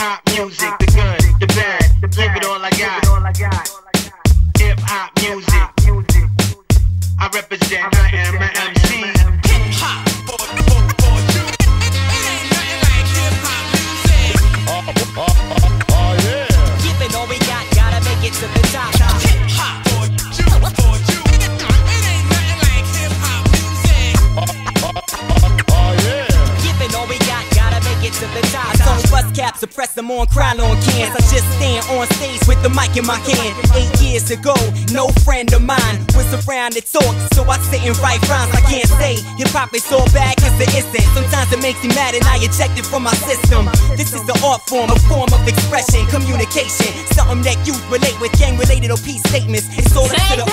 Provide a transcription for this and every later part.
hop music, the good, the bad, give it all I got. Hip hop music, I represent, I am MC. Or on cans. I just stand on stage with the mic in my hand. Eight years ago, no friend of mine was around to talk, so I sit and write rhymes. I can't say hip hop is all bad, cause it isn't. Sometimes it makes me mad and I eject it from my system. This is the art form, a form of expression, communication. Something that youth relate with, gang related or peace statements. It's all up to the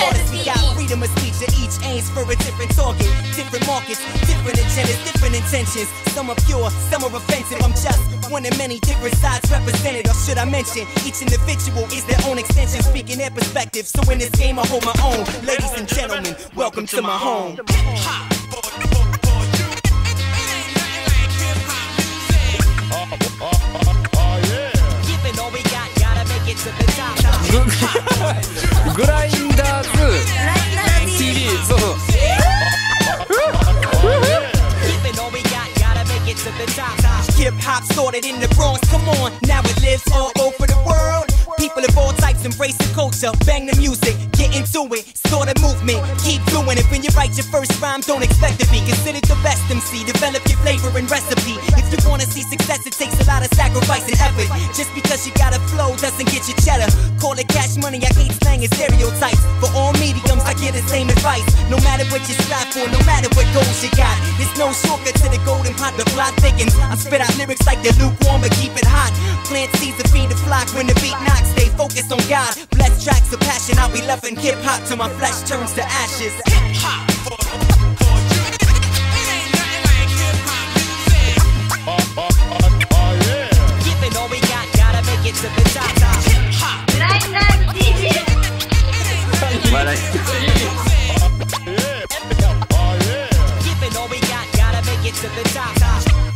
aims for a different target. Different markets, different agendas, different intentions. Some are pure, some are offensive. I'm just one of many different sides represented. Or should I mention, each individual is their own extension, speaking their perspective. So in this game, I hold my own. Ladies and gentlemen, welcome to my home. Hip Hip hop started in the Bronx, come on, now it lives all over the world. People of all types embrace the culture, bang the music, get into it, start a movement, keep doing it. When you write your first rhyme, don't expect to be considered the best MC. Develop your flavor and recipe. If you wanna see success, it takes a lot of sacrifice and effort. Just because you got a flow doesn't get you cheddar. Call it cash money, I hate slang and stereotypes. For all get the same advice. No matter what you strive for, no matter what goals you got, there's no shortcut to the golden pot. The plot thickens. I spit out lyrics like they're lukewarm, but keep it hot. Plant seeds to feed the flock when the beat knocks. Stay focused on God. Blessed tracks of passion. I'll be loving hip hop till my flesh turns to ashes. Hip hop Giving oh, all we got, gotta make it to the top. top.